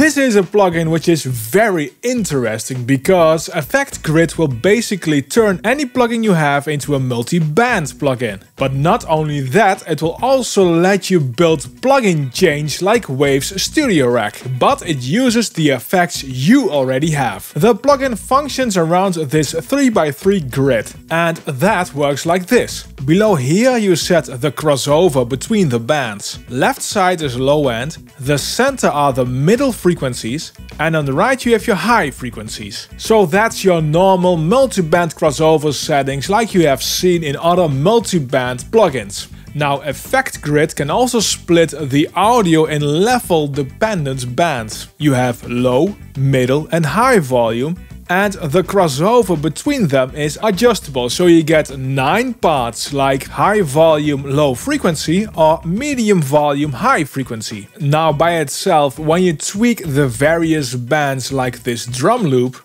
This is a plugin which is very interesting because Effect Grid will basically turn any plugin you have into a multi-band plugin. But not only that, it will also let you build plugin change like Waves Studio Rack, but it uses the effects you already have. The plugin functions around this 3x3 grid, and that works like this. Below here you set the crossover between the bands. Left side is low end, the center are the middle frequencies, and on the right you have your high frequencies. So that's your normal multi-band crossover settings like you have seen in other multi-band plugins. Now Effect Grid can also split the audio in level dependent bands. You have low, middle and high volume and the crossover between them is adjustable so you get 9 parts like high volume low frequency or medium volume high frequency. Now by itself when you tweak the various bands like this drum loop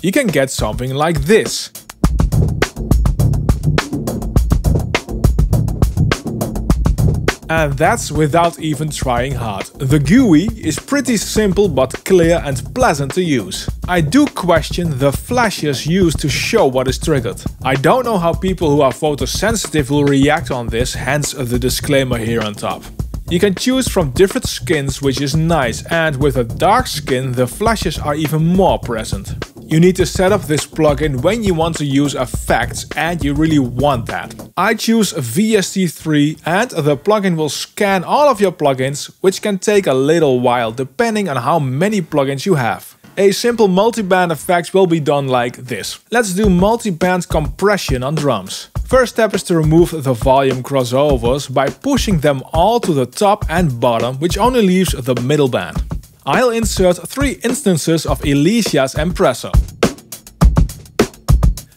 you can get something like this. And that's without even trying hard. The GUI is pretty simple but clear and pleasant to use. I do question the flashes used to show what is triggered. I don't know how people who are photosensitive will react on this, hence the disclaimer here on top. You can choose from different skins which is nice and with a dark skin the flashes are even more present. You need to set up this plugin when you want to use effects and you really want that. I choose VST3 and the plugin will scan all of your plugins, which can take a little while depending on how many plugins you have. A simple multi-band effect will be done like this. Let's do multi-band compression on drums. First step is to remove the volume crossovers by pushing them all to the top and bottom, which only leaves the middle band. I'll insert three instances of Elysia's mpressor.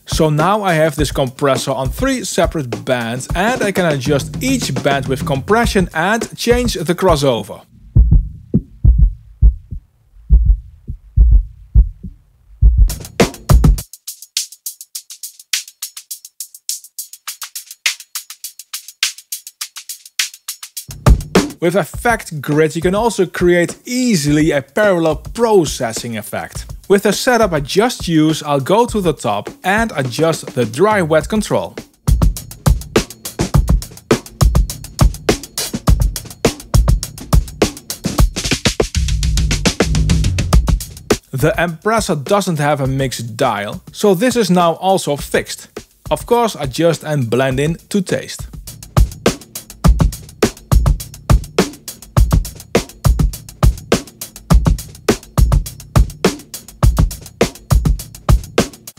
So now I have this compressor on three separate bands and I can adjust each band with compression and change the crossover. With Effect Grid you can also create easily a parallel processing effect. With the setup I just used I'll go to the top and adjust the dry-wet control. The mpressor doesn't have a mixed dial, so this is now also fixed. Of course adjust and blend in to taste.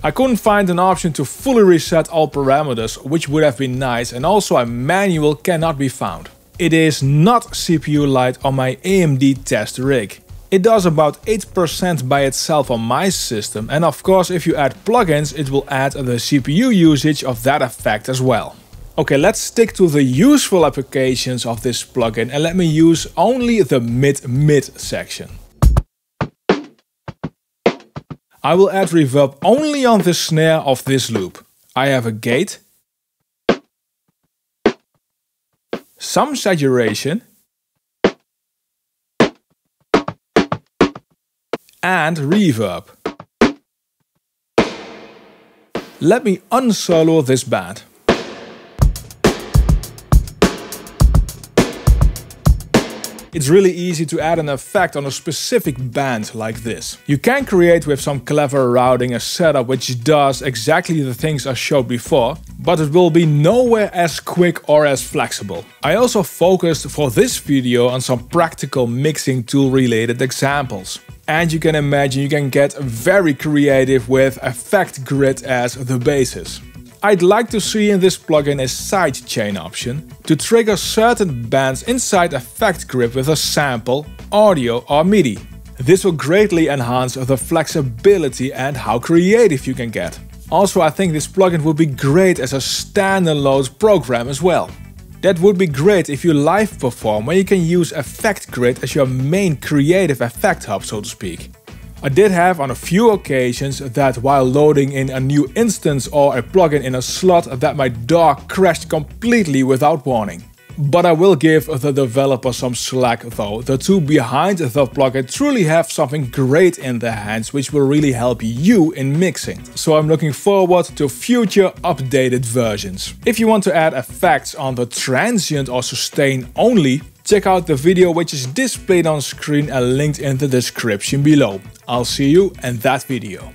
I couldn't find an option to fully reset all parameters, which would have been nice and also a manual cannot be found. It is not CPU light on my AMD test rig. It does about 8% by itself on my system and of course if you add plugins it will add the CPU usage of that effect as well. Okay, let's stick to the useful applications of this plugin and let me use only the mid-mid section. I will add reverb only on the snare of this loop. I have a gate, some saturation, and reverb. Let me unsolo this band. It's really easy to add an effect on a specific band like this. You can create with some clever routing a setup which does exactly the things I showed before, but it will be nowhere as quick or as flexible. I also focused for this video on some practical mixing tool related examples. And you can imagine you can get very creative with Effect Grid as the basis. I'd like to see in this plugin a sidechain option to trigger certain bands inside Effect Grid with a sample, audio or MIDI. This will greatly enhance the flexibility and how creative you can get. Also I think this plugin would be great as a standalone program as well. That would be great if you live perform where you can use Effect Grid as your main creative effect hub so to speak. I did have on a few occasions that while loading in a new instance or a plugin in a slot that my DAW crashed completely without warning. But I will give the developer some slack though. The two behind the plugin truly have something great in their hands which will really help you in mixing. So I'm looking forward to future updated versions. If you want to add effects on the transient or sustain only, check out the video which is displayed on screen and linked in the description below. I'll see you in that video.